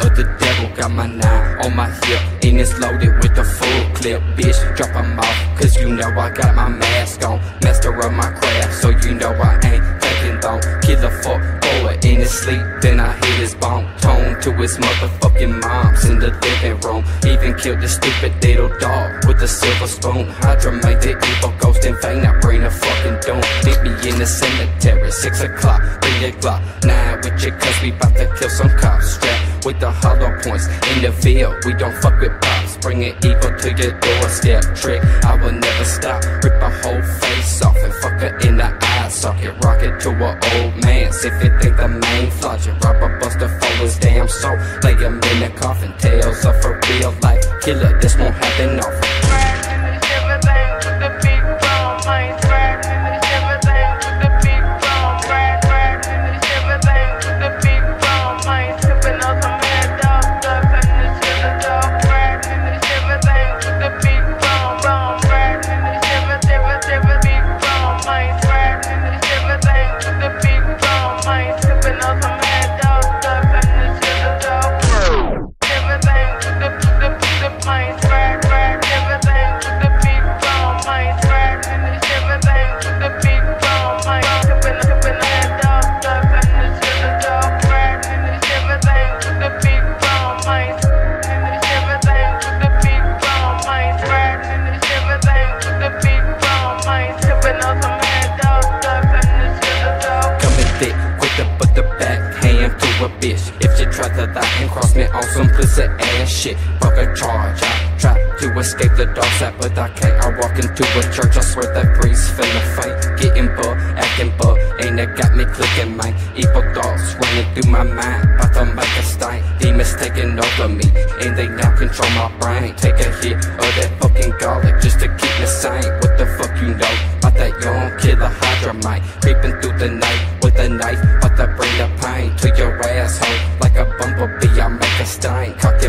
of the devil. Got my nine on my hip, and it's loaded with a full clip. Bitch, drop 'em off, cause you know I got my mask on. Master of my craft, so you know I ain't taking don't. Kill a fuck boy in his sleep, then I hit his bone. Tone to his motherfucking moms in the living room. Even killed the stupid little dog with a silver spoon. Hydra Mane the evil ghost in vain. I bring a fucking doom. Meet me in the cemetery, six o'clock. three o'clock, nine with you, cause we bout to kill some cops. Strapped with the hollow points in the field. We don't fuck with pops. Bringing evil to your doorstep. Trick, I will never stop. Rip a whole face off and fuck her in the eye socket. Rock it to an old man. If it think the main flaws, you rob a buster for his damn soul. Lay him in the coffin. Tales of a real life killer. This won't happen often. A bitch. If you try to lie and cross me on some pussy ass shit, fuck a charge. I try to escape the dark side, but I can't. I walk into a church, I swear that priest finna fight. Getting butt, acting butt, ain't that got me clicking my evil thoughts running through my mind. About to make a stink, demons taking over me, and they now control my brain. Take a hit of that fucking garlic just to keep me sane. What the fuck you know about that young killer Hydra might creeping through the night with a knife, about to bring the pain to your asshole like a bumblebee. I make a stain, cocking